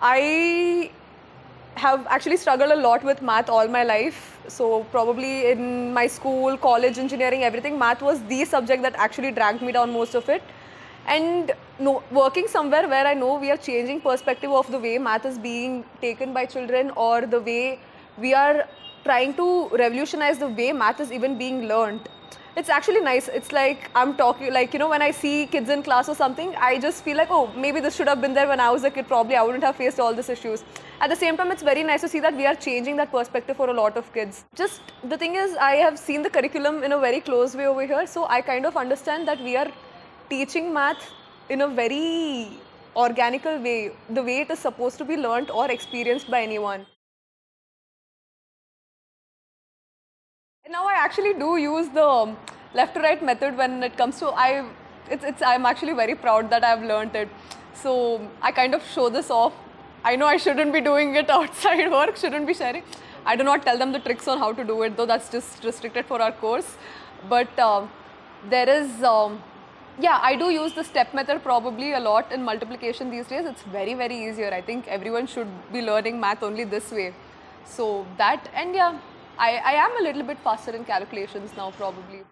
I have actually struggled a lot with math all my life. So probably in my school, college, engineering, everything, math was the subject that actually dragged me down most of it. And no, working somewhere where I know we are changing perspective of the way math is being taken by children or the way we are trying to revolutionize the way math is even being learned it's actually nice. It's like I'm talking, like, you know, when I see kids in class or something, I just feel like, oh, maybe this should have been there when I was a kid. Probably I wouldn't have faced all these issues. At the same time, it's very nice to see that we are changing that perspective for a lot of kids. Just the thing is, I have seen the curriculum in a very close way over here. So I kind of understand that we are teaching math in a very organical way, the way it is supposed to be learnt or experienced by anyone. Now I actually do use the left to right method when it comes to I. It's, it's I'm actually very proud that I've learned it. So I kind of show this off. I know I shouldn't be doing it outside work, shouldn't be sharing. I do not tell them the tricks on how to do it, though that's just restricted for our course. But um, there is, um, yeah, I do use the step method probably a lot in multiplication these days. It's very, very easier. I think everyone should be learning math only this way. So that, and yeah, I, I am a little bit faster in calculations now probably.